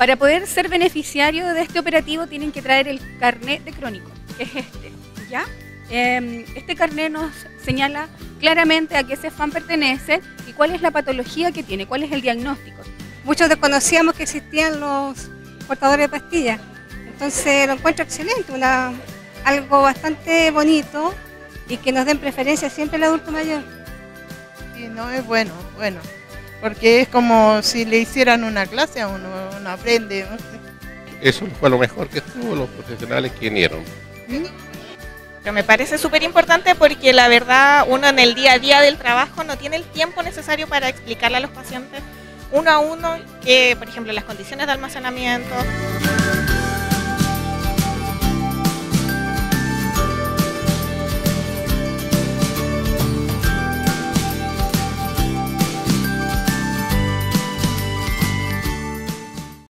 Para poder ser beneficiario de este operativo tienen que traer el carnet de crónico, que es este, ¿ya? Em, este carnet nos señala claramente a qué CEFAM pertenece y cuál es la patología que tiene, cuál es el diagnóstico. Muchos desconocíamos que existían los portadores de pastillas, entonces lo encuentro excelente, algo bastante bonito y que nos den preferencia siempre al adulto mayor. Sí, no, es bueno, bueno, porque es como si le hicieran una clase a uno, uno aprende. Eso fue lo mejor que estuvo, los profesionales que vinieron. Pero me parece súper importante porque la verdad uno en el día a día del trabajo no tiene el tiempo necesario para explicarle a los pacientes uno a uno que, por ejemplo, las condiciones de almacenamiento.